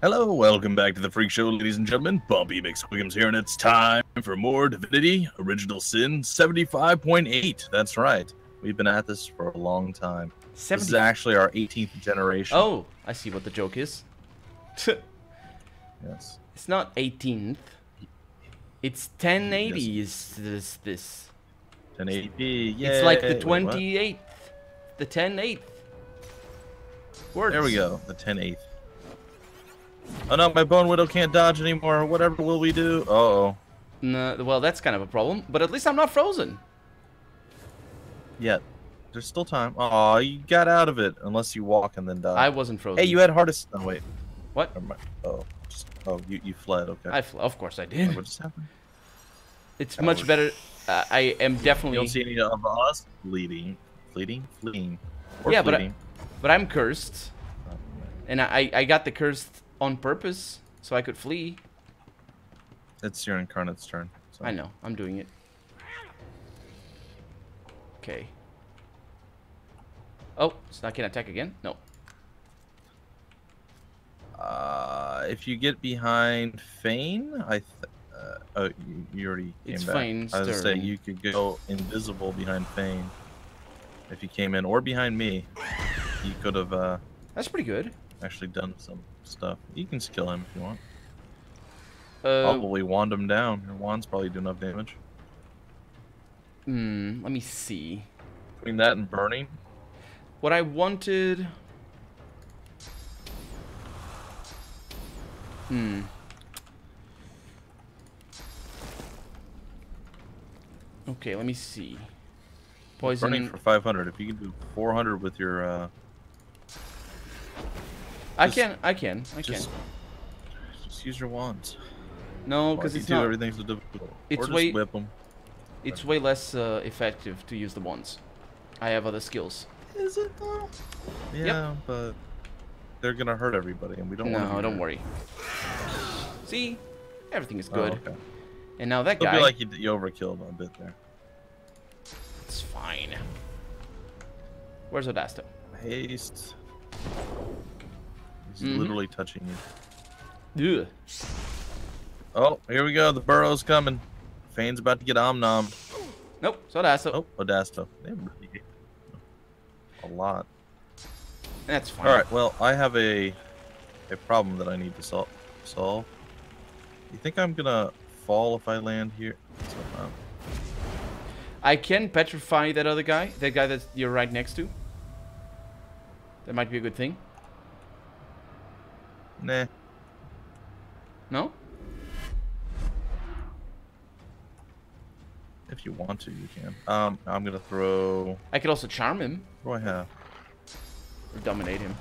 Hello, welcome back to the Freak Show, ladies and gentlemen. Bumpy McSquigums here, and it's time for more Divinity Original Sin 75.8. That's right. We've been at this for a long time. This is actually our 18th generation. Oh, I see what the joke is. Yes. it's not 18th. It's 1080 is this this. 1080p. It's like the Yay. Wait, 28th. The 10 8th. Words. There we go. The 10 8th. Oh no, my Bone Widow can't dodge anymore. Whatever will we do? Uh oh. No, well, that's kind of a problem, but at least I'm not frozen. Yet. There's still time. Oh, you got out of it. Unless you walk and then die. I wasn't frozen. Hey, you had hardest. Oh, wait. What? Oh, just, oh, you, you fled. Okay. I fl- of course I did. what just happened? It's Oh, much better. Uh, I am You definitely. don't see any of us bleeding, fleeting, fleeing, or Yeah, but I- But I'm cursed, and I I got the cursed on purpose so I could flee. It's your incarnate's turn. So. I know. I'm doing it. Okay. Oh, so I can attack again? No. Uh, if you get behind Fane, I. Th- uh, oh, you, you already came It's back. Fane's I was gonna say you could go invisible behind Fane. If you came in, or behind me, you could have uh, That's pretty good. Actually done some stuff. You can skill him if you want. Uh, Probably wand him down. Your wand's probably do enough damage. hmm, let me see. Between that and burning, What I wanted. Hmm. Okay, let me see. Poison. burning for 500. If you can do 400 with your uh, I can. I can. I can. just just use your wands. No, because it's do not. everything so difficult. it's way- whip them. It's way less uh, effective to use the wands. I have other skills. Is it though? Yeah, but they're gonna hurt everybody, and we don't. no, don't hurt. worry. See, everything is Oh, good. okay. And now that It'll guy. be like you, you overkilled a bit there. It's fine. Where's Odasto? Haste. He's Mhm. literally touching you. Ugh. Oh, here we go. The burrow's coming. Fane's about to get om nom. Nope, it's Odasto. Oh, Odasto. They really hate a lot. That's fine. All right. Well, I have a a problem that I need to sol- solve. You think I'm gonna fall if I land here? So, I can petrify that other guy, that guy that you're right next to. That might be a good thing. Nah. No? If you want to, you can. Um, I'm gonna throw. I could also charm him What do I have? or dominate him.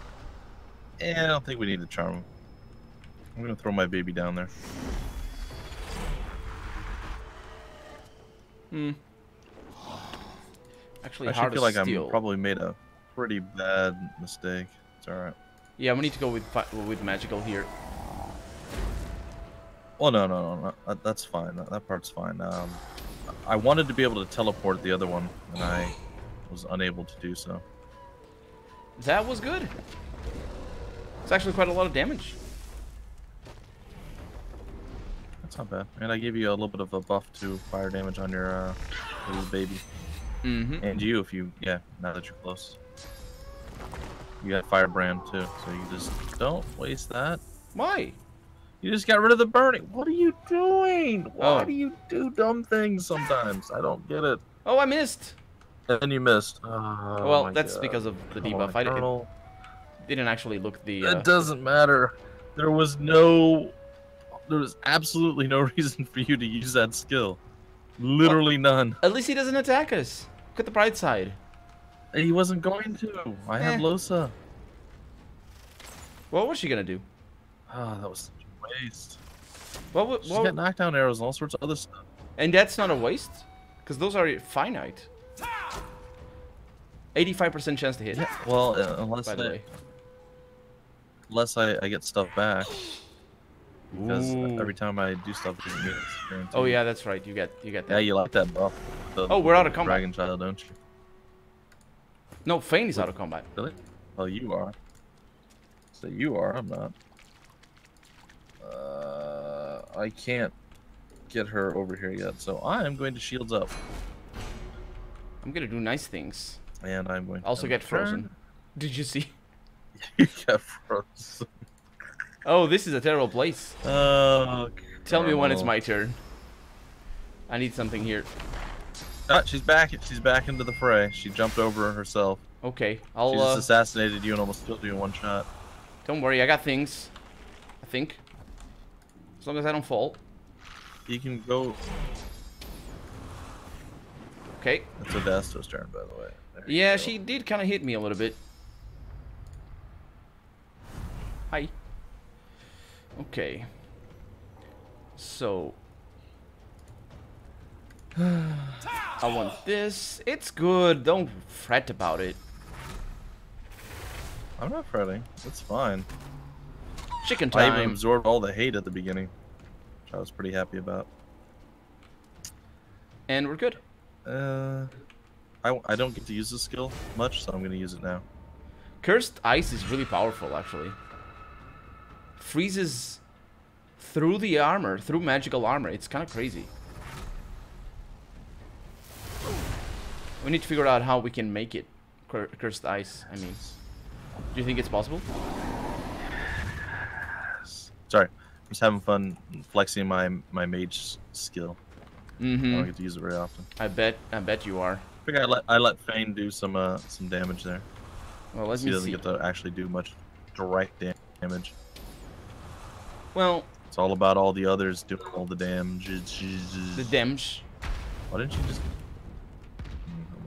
Eh, I don't think we need to charm him. I'm gonna throw my baby down there. Hmm. Actually, I feel like steal. I'm probably made a pretty bad mistake. It's all right. Yeah, we need to go with with magical here. Well, no, no, no, no. That's fine. That, that part's fine. Um, I wanted to be able to teleport the other one, and I was unable to do so. That was good. It's actually quite a lot of damage. That's not bad. And I gave you a little bit of a buff to fire damage on your uh, little baby, Mm-hmm. and you if you yeah. Now that you're close, you got firebrand too, so you just don't waste that. Why? You just got rid of the burning. What are you doing? Why Oh. do you do dumb things sometimes? I don't get it. Oh, I missed. And you missed. Oh, well, that's God. because of the debuff. I didn't, didn't actually look the. Uh, It doesn't matter. There was no. There was absolutely no reason for you to use that skill. Literally none. at least he doesn't attack us. Look at the bright side. And he wasn't going to. I have Eh. Lohse. What was she gonna do? Ah, that was such a waste. What? wa- She's what got knockdown arrows and all sorts of other stuff. and that's not a waste, because those are finite. 85% chance to hit. Yeah. Well, uh, unless By the I, way. unless I, I get stuff back. Because Ooh. every time I do stuff, it it's. Oh yeah, that's right. You get you get that. Yeah, you like that buff. The Oh, we're out of combat. Dragon Child, don't you? No, Fane is out of combat. Really? Well, you are. So you are. I'm not. Uh, I can't get her over here yet, so I am going to shields up, I'm gonna do nice things. and I'm going to Also get frozen. turn. Did you see? you get frozen. Oh, this is a terrible place. Oh, Tell me when it's my turn. I need something here. Ah, she's back. She's back into the fray. She jumped over herself. Okay, I'll. She just Uh, assassinated you and almost killed you in one shot. don't worry, I got things. I think. As long as I don't fall. You can go. Okay. It's Odasto's turn, by the way. There Yeah, she did kind of hit me a little bit. Hi. Okay. So. I want this. It's good. Don't fret about it. I'm not fretting. It's fine. Chicken time. I absorbed all the hate at the beginning, which I was pretty happy about. And we're good. Uh, I, I don't get to use this skill much, so I'm going to use it now. Cursed Ice is really powerful, actually. Freezes through the armor, through magical armor. It's kind of crazy. We need to figure out how we can make it. Cur Cursed Ice, I mean. Do you think it's possible? Sorry, I'm just having fun flexing my my mage skill. I don't get to use it very often. I bet, I bet you are. I think I let I let Fane do some uh some damage there. Well, let he me doesn't see. get to actually do much direct damage. Well, It's all about all the others doing all the damage. the Demsh. Why didn't you just?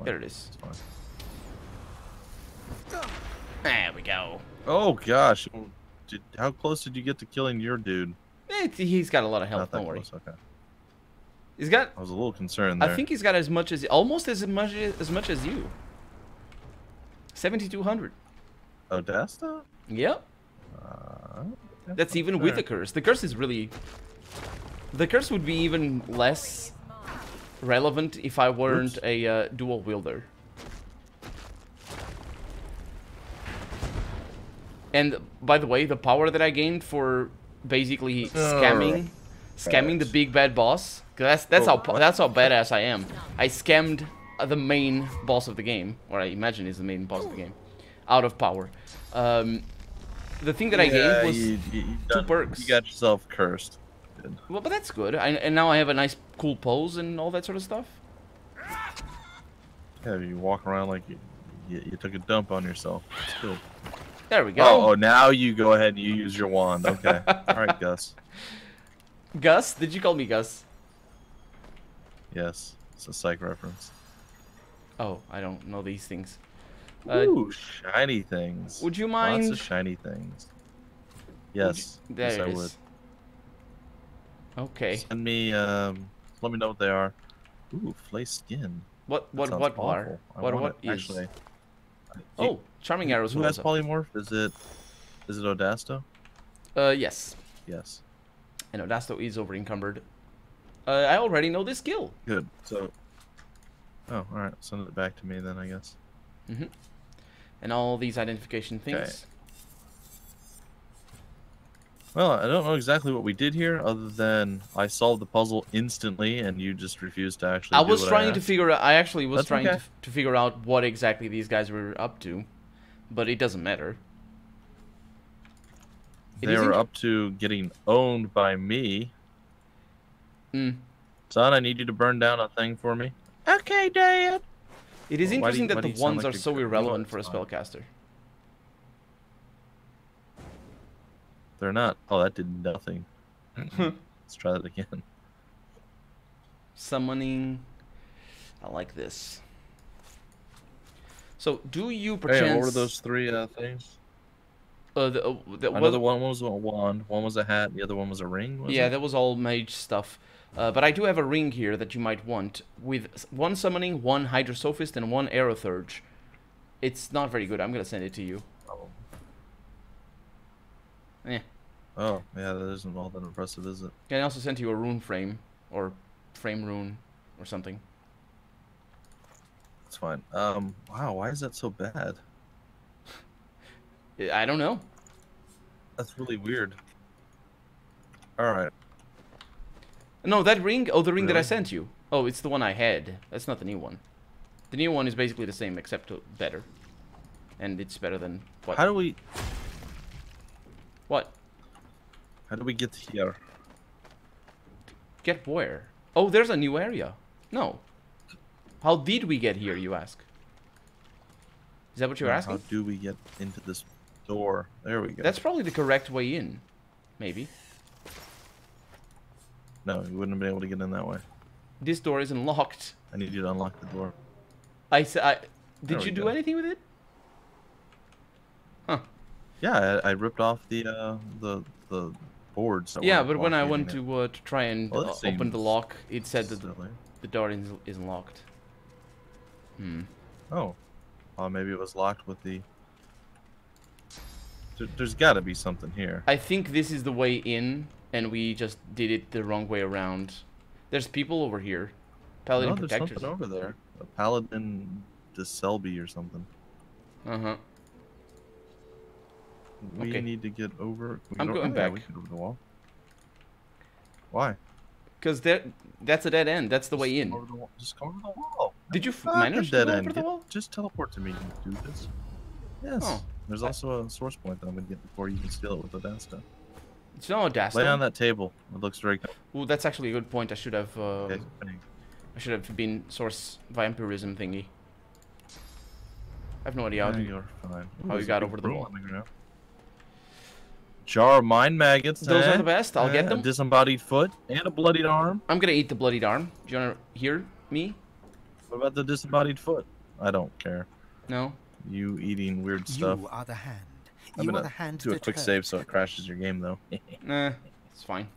There it is. There we go. Oh gosh, did, how close did you get to killing your dude? Eh, he's got a lot of health, don't worry. close. Okay, He's got, I was a little concerned there. I think he's got as much as, almost as much as much as you. 7,200. Odasto. Yep. Uh, That's even with the curse. The curse is really... The curse would be even less relevant if I weren't Oops. a uh, dual wielder. And by the way, the power that I gained for basically scamming, scamming the big bad boss, 'cause that's that's Oh, how that's how badass I am. I scammed uh, the main boss of the game, or I imagine is the main boss of the game, out of power. Um, the thing that I gained was you, you, two perks. You got yourself cursed. Well, but that's good. I, and now I have a nice, cool pose and all that sort of stuff. Yeah, you walk around like you, you, you took a dump on yourself. It's good. There we go. Oh, oh, now you go ahead and you use your wand. Okay. All right, Gus. Gus, did you call me Gus? Yes, it's a psych reference. Oh, I don't know these things. Uh, Ooh, shiny things. would you mind? Lots of shiny things. Yes. There yes, I is. would. Okay. Send me. Um, let me know what they are. Ooh, flay skin. What what what awful. are I what what it, is? Actually. Oh, charming arrows. Who has polymorph? Is it? Is it Odasto? Uh, yes. Yes. And Odasto is over encumbered. Uh, I already know this skill. Good. So. Oh, all right. Send it back to me then, I guess. And all these identification things. Okay. Well, I don't know exactly what we did here, other than I solved the puzzle instantly, and you just refused to actually. I was trying to asked. figure out. I actually was That's trying to, okay. f- to figure out what exactly these guys were up to, but it doesn't matter. It They were up to getting owned by me. Mm. Son, I need you to burn down a thing for me. Okay, Dad. It is Well, interesting you- that the do you sound ones like are so irrelevant for a spellcaster. They're not. Oh, that did nothing. Let's try that again. Summoning. I like this. So, do you Hey, perchance? what were those three uh, things? Uh, the, uh, the, I know well, the one was a wand, one was a hat, the other one was a ring. Was yeah, it? that was all mage stuff. Uh, but I do have a ring here that you might want with one summoning, one hydrosophist, and one aerotheurge. It's not very good. I'm gonna send it to you. Oh. Eh. Oh, yeah, that isn't all that impressive, is it? Can I also send you a rune frame or frame rune or something? That's fine. Um, wow, why is that so bad? I don't know. That's really weird. All right. No, that ring. Oh, the ring that I sent you. Oh, it's the one I had. That's not the new one. The new one is basically the same except uh, better, and it's better than what? How do we what? how do we get here? Get where? Oh, there's a new area. No. How did we get here? You ask. Is that what you're asking? How do we get into this door? There we go. That's probably the correct way in. Maybe. no, you wouldn't have been able to get in that way. This door isn't locked. I need you to unlock the door. I said. I, There did we you do go. anything with it? Yeah, I, I ripped off the uh the the boards. Yeah, but when I went it. to uh, to try and Well, uh, open the lock, it said that the, silly. the door isn't, isn't locked. Hmm. Oh, well, maybe it was locked with the. There, there's got to be something here. I think this is the way in, and we just did it the wrong way around. There's people over here. Paladin no, there's protectors. something over there. A paladin de Selby or something. Uh huh. We Okay. need to get over. we I'm going back. we can go over the wall. Why? Because that that's a dead end. That's the way in. the. Just come over the wall. Did you Fuck f- a manage to dead end. over the Get- Just teleport to me and do this. Yes. Oh. There's also a source point that I'm gonna get before you can steal it with Odasto. It's not a Lay on that table. It looks very. Good. Ooh, that's actually a good point. I should have. Uh, Okay. I should have been source vampirism thingy. I have no idea how Yeah, to. you're fine. how you there's a got over the wall. On the. Jar of mind maggots. Those eh? are the best. I'll get Eh, them. A disembodied foot and a bloodied arm. I'm gonna eat the bloodied arm. Do you wanna hear me? What about the disembodied foot? I don't care. No. You eating weird stuff. You are the hand. I'm You are gonna the hand do a quick hurt. save so it crashes your game though. Nah, it's fine.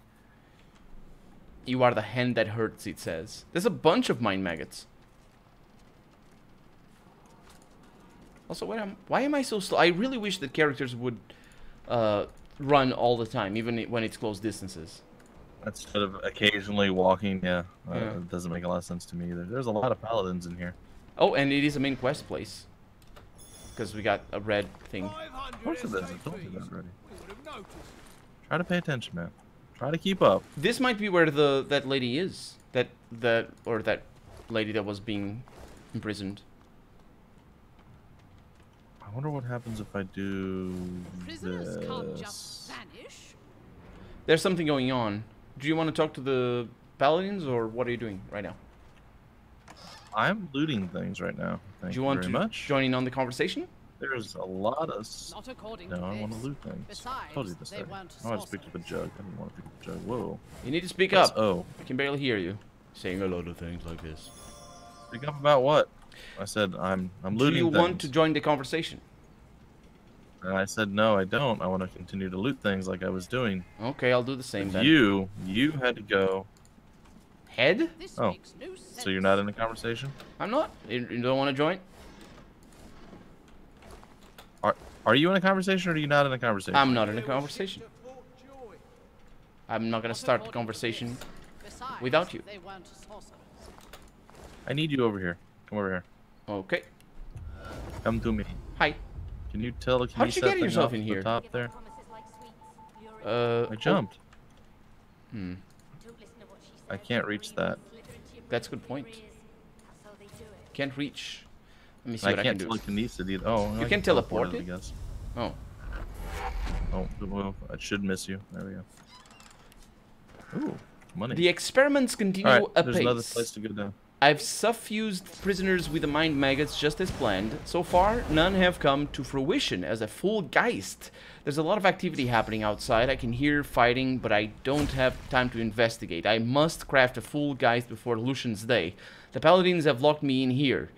You are the hand that hurts, it says. There's a bunch of mind maggots. Also, wait, am, why am I so slow? I really wish that characters would uh, run all the time, even when it's close distances. Instead of occasionally walking, yeah, uh, it doesn't make a lot of sense to me either. There's a lot of paladins in here. Oh, and it is a main quest place. Because we got a red thing. Of course it is. I told you that already. Try to pay attention, man. Try to keep up. This might be where the that lady is. That that or that lady that was being imprisoned. I wonder what happens if I do Prisoners can't this. just. There's something going on. Do you want to talk to the paladins or what are you doing right now? I'm looting things right now. Thank Do you want very to much. join in on the conversation? There's a lot of. s- Not according No, to I want to loot things. Besides, told you this. they already. weren't oh, I just picked up a jug. I didn't want to pick up a jug. Whoa. You need to speak What's up. Oh. I can barely hear you. Saying a lot of things like this. Speak up about what? I said I'm. I'm looting. Do looting you things. want to join the conversation? And I said no, I don't. I want to continue to loot things like I was doing. Okay, I'll do the same then. You, you had to go. Head? This Oh, makes no sense. So you're not in the conversation? I'm not. You, you don't want to join? Are Are you in a conversation or are you not in a conversation? I'm not in a conversation. I'm not gonna start the conversation. without you. They weren't sorcerers. I need you over here. Come over here. Okay. Come to me. Hi. Can you tell? Can How'd you get yourself in the here? Top there. Uh. I jumped. oh, hmm. I can't reach that. That's a good point. Can't reach. Let me see I what I can't can do. telekinesis it either. Oh, You I can teleport it, it? I guess. Oh. Oh, well, I should miss you. There we go. Ooh, money. The experiments continue right, there's another place to go down. I've suffused prisoners with the mind maggots just as planned. So far, none have come to fruition as a full geist. There's a lot of activity happening outside. I can hear fighting, but I don't have time to investigate. I must craft a full geist before Lucian's day. The paladins have locked me in here,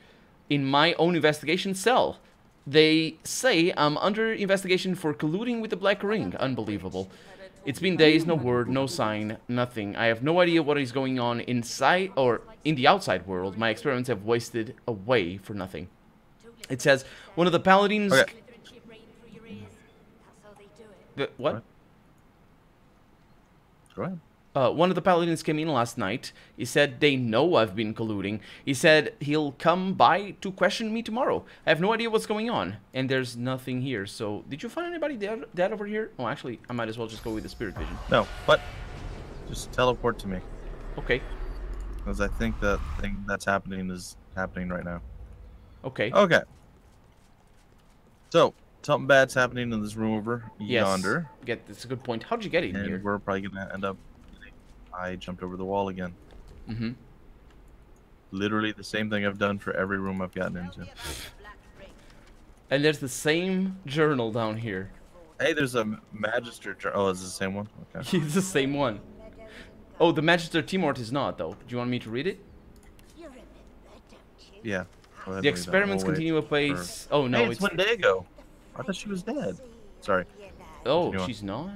in my own investigation cell. They say I'm under investigation for colluding with the Black Ring. Unbelievable. It's been days, no word, no sign, nothing. I have no idea what is going on inside or in the outside world. My experiments have wasted away for nothing. It says one of the paladins. Okay. The- what? What? Go ahead. Uh, one of the paladins came in last night. He said they know I've been colluding. He said he'll come by to question me tomorrow. I have no idea what's going on, and there's nothing here. So, did you find anybody dead, dead over here? Oh, actually, I might as well just go with the spirit vision. No, but just teleport to me. Okay. Because I think that thing that's happening is happening right now. Okay. Okay. So, something bad's happening in this room over Yes. yonder. Get that's a good point. How'd you get in And here? we're probably gonna end up. I jumped over the wall again. Mm-hmm. Literally the same thing I've done for every room I've gotten into. me about the Black Ring. And there's the same journal down here. Hey, there's a Magister. jour- Oh, is it the same one? Okay. it's the same one. Oh, the Magister Timort is not though. Do you want me to read it? You remember, don't you? Yeah. The experiments We'll continue for- apace. Oh no, hey, it's it's Windego. I thought she was dead. Sorry. oh, she's not.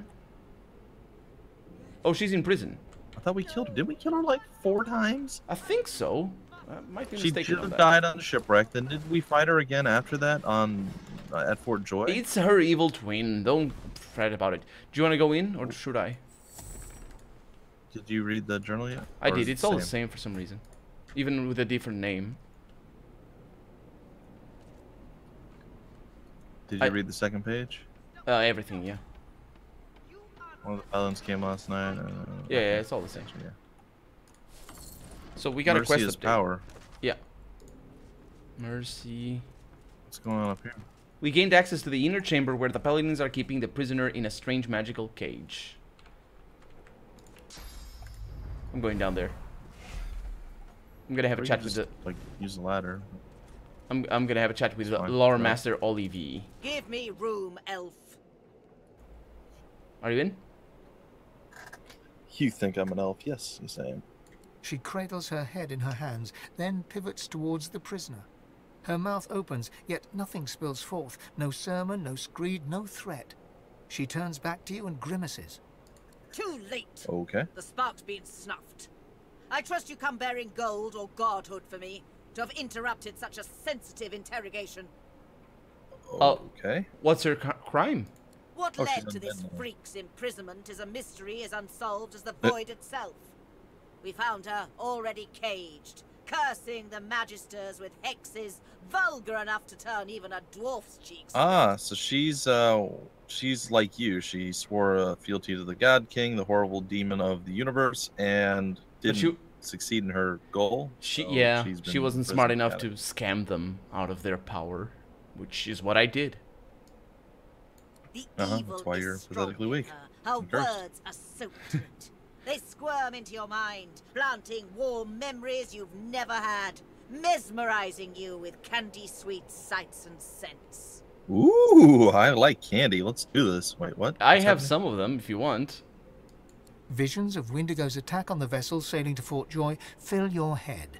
Oh, she's in prison. I thought we killed her. Did we kill her like four times? I think so. I might be She mistaken should have died on the shipwreck. Then did we fight her again after that on uh, at Fort Joy? It's her evil twin. Don't fret about it. Do you want to go in, or should I? Did you read the journal yet? I Or did. it It's all the same for some reason, even with a different name. Did you I- read the second page? Uh, everything, yeah. One of the violins came last night. Uh, Yeah, yeah, it's all the same. Yeah. So we got a quest is update. power. Yeah. Mercy. What's going on up here? We gained access to the inner chamber where the paladins are keeping the prisoner in a strange magical cage. I'm going down there. I'm gonna have Or a chat could with the. like use the ladder. I'm I'm gonna have a chat with the fine, lore master Olivier. Give me room, elf. Are you in? You think I'm an elf? Yes, yes I am. She cradles her head in her hands, then pivots towards the prisoner. Her mouth opens, yet nothing spills forth. No sermon, no screed, no threat. She turns back to you and grimaces. Too late. Okay. The spark's been snuffed. I trust you come bearing gold or godhood for me to have interrupted such a sensitive interrogation. Oh. Okay. What's her crime? What Oh, led to this now. freak's imprisonment is a mystery as unsolved as the void itself. We found her already caged, cursing the magisters with hexes vulgar enough to turn even a dwarf's cheeks. Ah, so she's uh she's like you. She swore uh, fealty to the God King, the horrible demon of the universe, and didn't she- succeed in her goal. She so yeah, she's been she in wasn't smart enough to scam them out of their power, which is what I did. The Uh-huh, evil that's why is you're strong pathetically in weak Her. Her words are soaked in it. They squirm into your mind, planting warm memories you've never had, mesmerizing you with candy-sweet sights and scents. Ooh, I like candy. Let's do this. Wait, what? I have happening? some of them if you want. Visions of Windego's attack on the vessel sailing to Fort Joy fill your head.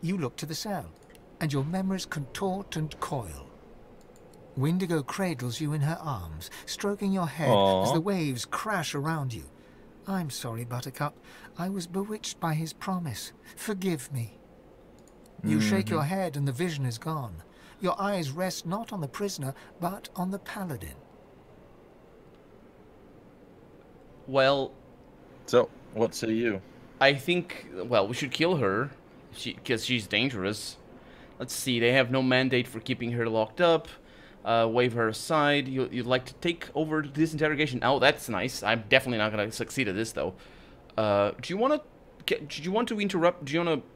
You look to the cell, and your memories contort and coil. Windego cradles you in her arms, stroking your head as the waves crash around you. I'm sorry, Buttercup. I was bewitched by his promise. Forgive me. You shake your mm-hmm. head, and the vision is gone. Your eyes rest not on the prisoner, but on the paladin. Well, So, what say you? I think well we should kill her, she because she's dangerous. Let's see. They have no mandate for keeping her locked up. Uh, wave her aside. You, you'd like to take over this interrogation? Oh, that's nice. I'm definitely not gonna succeed at this though. Uh, do you want to? Do you want to interrupt? Do you want to?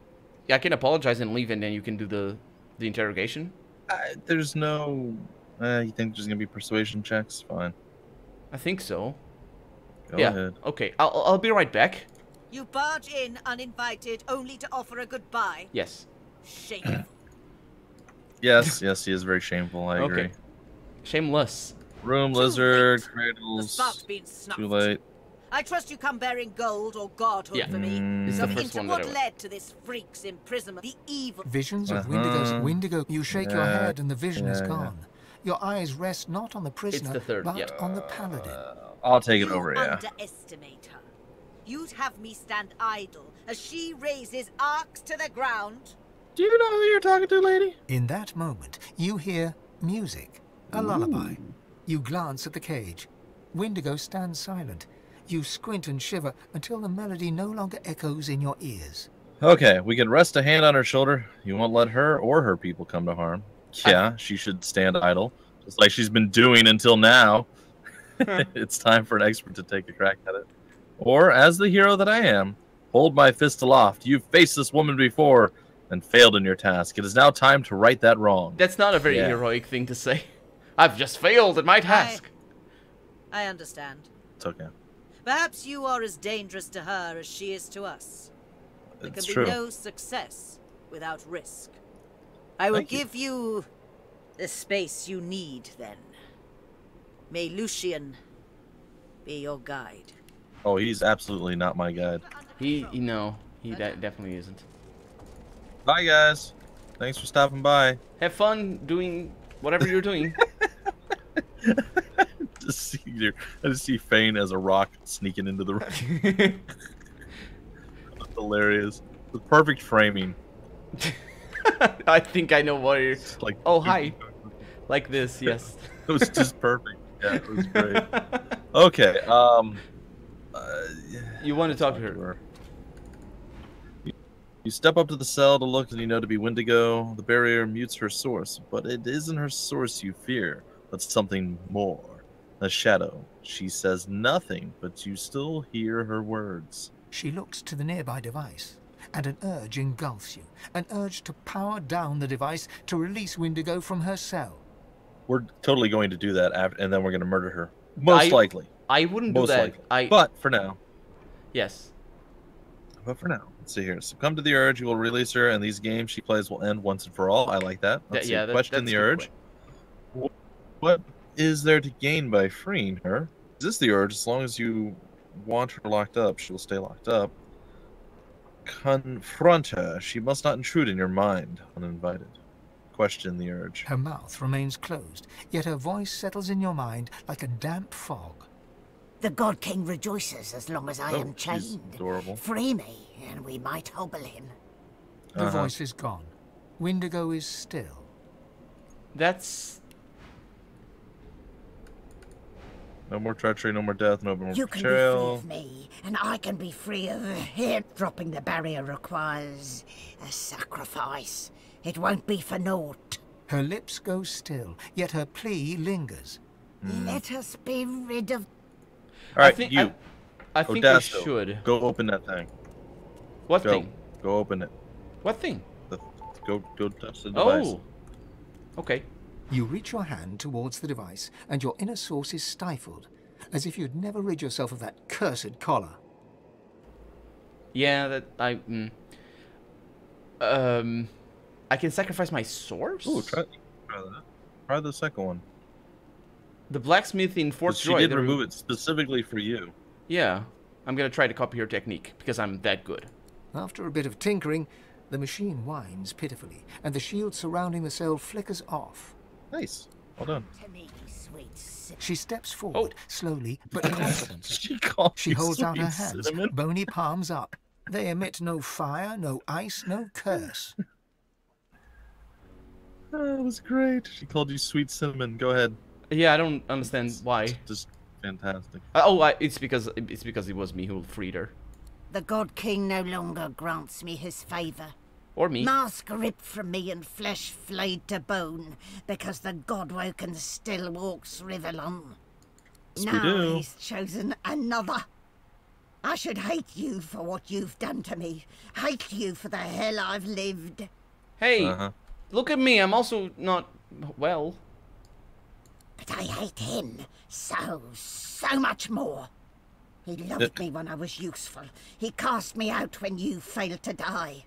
Yeah, I can apologize and leave, and then you can do the the interrogation. Uh, there's no. Uh, you think there's gonna be persuasion checks? Fine. I think so. Go yeah. ahead. Okay. I'll I'll be right back. You barge in uninvited, only to offer a goodbye. Yes. Shameful. Yes, yes, he is very shameful. I agree. Shameless. Room Too lizard, late. cradles. spark's been snuffed. Too late. I trust you come bearing gold or godhood Yeah. for me. Mm. This is So the first into one that I what led to this freak's imprisonment? The evil. Visions of Uh-huh. Windego's Windego. You shake your head and the vision is yeah, yeah. gone. Your eyes rest not on the prisoner, the third, but yeah. on the paladin. I'll take it you over. Yeah. underestimate her. You'd have me stand idle as she raises arcs to the ground. Do you know who you're talking to, lady? In that moment, you hear music, a lullaby. You glance at the cage. Windego stands silent. You squint and shiver until the melody no longer echoes in your ears. Okay, we can rest a hand on her shoulder. You won't let her or her people come to harm. Yeah, she should stand idle, just like she's been doing until now. it's time for an expert to take a crack at it. Or, as the hero that I am, Hold my fist aloft. You've faced this woman before and failed in your task. It is now time to right that wrong. That's not a very Yeah. heroic thing to say. I've just failed at my task. I understand. It's okay. Perhaps you are as dangerous to her as she is to us. There It's can true. be no success without risk. I will Thank give you the space you need then. May Lucian be your guide. Oh, he's absolutely not my guide. He, he no, he de- definitely isn't. Bye, guys. Thanks for stopping by. Have fun doing whatever you're doing. Just see your, I just see Fane as a rock sneaking into the room. That's hilarious. The perfect framing. I think I know what you're. It's like Oh, hi. Like this, yes. It was just perfect. Yeah, it was great. Okay. Um. Uh, you want to talk to her? You- You step up to the cell to look, and you know to be Windego. The barrier mutes her source, but it isn't her source you fear, but something more. A shadow. She says nothing, but you still hear her words. She looks to the nearby device, and an urge engulfs you. An urge to power down the device to release Windego from her cell. We're totally going to do that, after, and then we're going to murder her. Most I- likely. I wouldn't do Most that. likely. I But for now, yes. But for now, let's see here. Succumb to the urge. You will release her, and these games she plays will end once and for all. I like that. That- Let's see. yeah, that- Question that's the a good urge. What is there to gain by freeing her? Is this the urge? As long as you want her locked up, she will stay locked up. Confront her. She must not intrude in your mind uninvited. Question the urge. Her mouth remains closed, yet her voice settles in your mind like a damp fog. The God King rejoices as long as I Oh, am chained. adorable. Free me, and we might hobble him. The Uh-huh. voice is gone. Windego is still. That's No more treachery, no more death, no more You can be free of me, and I can be free of him. Dropping the barrier requires a sacrifice. It won't be for naught. Her lips go still, yet her plea lingers. Hmm. Let us be rid of All right, I think you. I, I think Odasto, we should. Go open that thing. What Go. thing? Go open it. What thing? The, go go touch the device. Oh. Okay. You reach your hand towards the device, and your inner source is stifled, as if you'd never rid yourself of that cursed collar. Yeah, that I. Mm. Um, I can sacrifice my source. Ooh, try, try that. Try the second one. The blacksmith in Fort 'Cause She Joy. did they remove remo- it specifically for you. Yeah, I'm gonna try to copy her technique because I'm that good. After a bit of tinkering, the machine whines pitifully, and the shield surrounding the cell flickers off. Nice. Well done. to me, sweet si- She steps forward, oh. slowly but confidently. She called She you holds out her hands, cinnamon. bony palms up. They emit no fire, no ice, no curse. Oh, that was great. She called you sweet cinnamon. Go ahead. Yeah, I don't understand why. Just fantastic. Uh, oh, I, it's because it's because it was me who freed her, The God King no longer grants me his favour. or me. Mask ripped from me and flesh flayed to bone, because the Godwoken still walks Rivellon. Yes, we now do. he's chosen another. I should hate you for what you've done to me. Hate you for the hell I've lived. Hey, Uh-huh. look at me. I'm also not well. But I hate him so, so much more. He loved me when I was useful. He cast me out when you failed to die.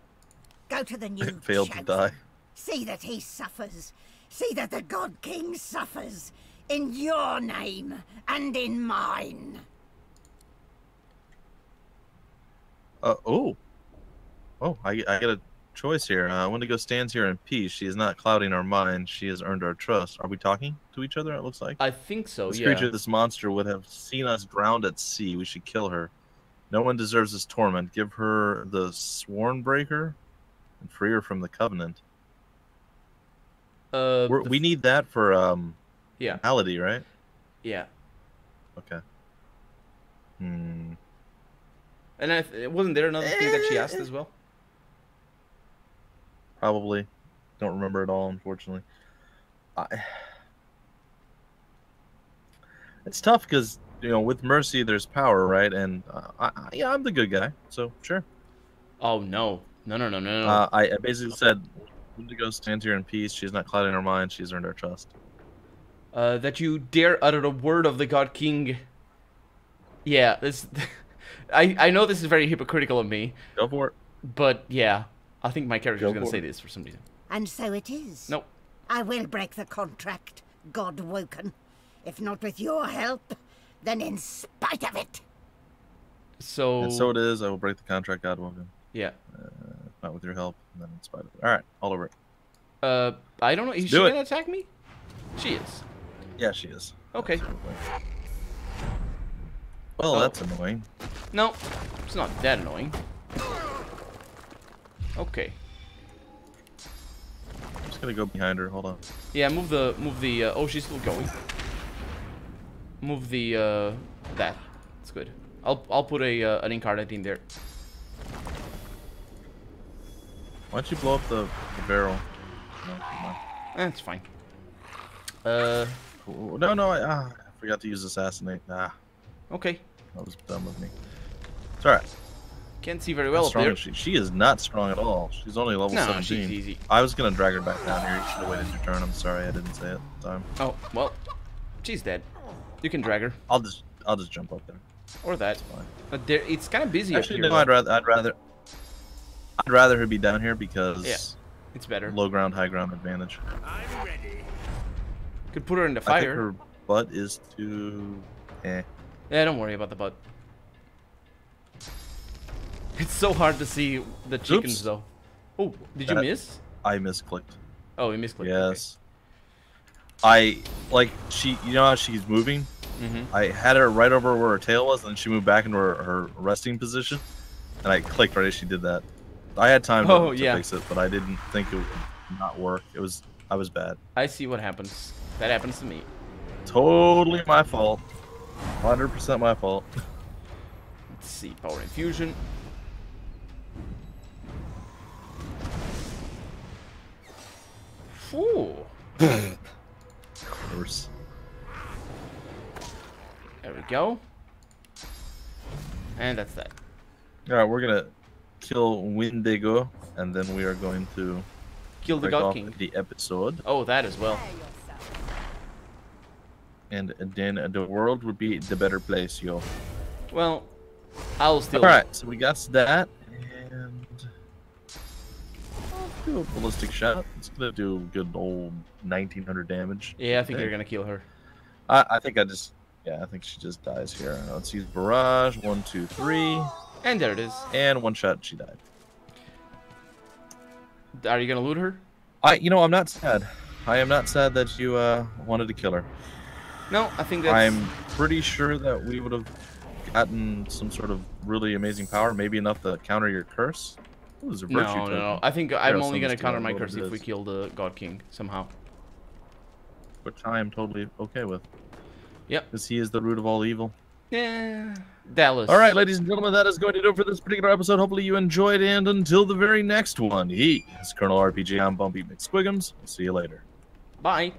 Go to the new Failed to die. See that he suffers. See that the God King suffers. In your name and in mine. Uh, oh. Oh, I, I get a choice here. Uh, Windego stands here in peace. She is not clouding our mind. She has earned our trust. Are we talking to each other? It looks like. I think so. this yeah. creature, this monster, would have seen us drowned at sea. We should kill her. No one deserves this torment. Give her the sworn breaker and free her from the covenant. Uh, the we need that for um Yeah. malady, right? Yeah. Okay. Hmm. And I th- wasn't there another thing that she asked as well? Probably. Don't remember it all, unfortunately. I... It's tough because you know with mercy there's power, right? And uh, I, I, yeah, I'm the good guy, so sure. Oh no. No no no no no. Uh, I, I basically said, Windego stands here in peace. She's not clouding her mind. She's earned our trust. Uh, that you dare utter a word of the God King. Yeah, this. I I know this is very hypocritical of me, Go for it. but yeah, I think my character is gonna say this for some reason. And so it is. Nope. I will break the contract, Godwoken. If not with your help, then in spite of it. So. And so it is. I will break the contract, Godwoken. yeah. Not with your help. And then in spite of it. All right. All over it. Uh, I don't know. Is she do it. gonna attack me? She is. Yeah, she is. Okay. Absolutely. Well, Oh. that's annoying. No, it's not that annoying. Okay. I'm just gonna go behind her. Hold on. Yeah, move the move the. Uh, oh, she's still going. Move the uh, that. It's good. I'll I'll put a uh, an incarnate in there. Why don't you blow up the, the barrel? No, never mind. That's fine. Uh, Cool. No, no, I, ah, I forgot to use assassinate. Ah, okay. that was dumb of me. It's alright. Can't see very well up strong she? She is not strong at all. She's only level No, 17. she's easy. I was gonna drag her back down here. You should have waited your turn. I'm sorry I didn't say it at time. Oh well, she's dead. You can drag her I'll just I'll just jump up there. or that. fine. But there, it's kind of busy Actually, up here. no, I'd rather I'd rather I'd rather her be down here because Yeah. It's better. low ground, high ground advantage. I'm ready. Could put her in the I think fire. her butt is too eh. Yeah, don't worry about the butt. It's so hard to see the chickens Oops. though. Oh, did you That- miss? I misclicked. Oh, you misclicked. okay. Yes. I like she. You know how she's moving. Mm -hmm. I had her right over where her tail was, and then she moved back into her, her resting position, and I clicked right as she did that. I had time to, Oh, to yeah. fix it, but I didn't think it would not work. It was I was bad. I see what happens. That happens to me. Totally my fault. 100% my fault. Let's see. Power infusion. Ooh. Of course. There we go. And that's that. All right, we're gonna kill Windego, and then we are going to Kill the God King. the episode, Oh, that as well. and then the world would be the better place, yo. Well, I'll still. All right, so we got that, do a ballistic shot. It's gonna do good old 1900 damage. Yeah, I think you're gonna kill her. I, I think I just, yeah, I think she just dies here. Let's use barrage. One, two, three, And there it is. and one shot. She died. Are you gonna loot her? I, you know, I'm not sad. I am not sad that you uh wanted to kill her. No, I think that's. I'm pretty sure that we would have gotten some sort of really amazing power, maybe enough to counter your curse. It a virtue No, no, token, no. I think I'm only gonna counter my curse if we kill the God King somehow. which I am totally okay with. Yep. Because he is the root of all evil. Yeah. Dallas. All right, ladies and gentlemen, that is going to do it for this particular episode. Hopefully you enjoyed, and until the very next one, he is Colonel RPG. I'm Bumpy McSquigums. See you later. Bye.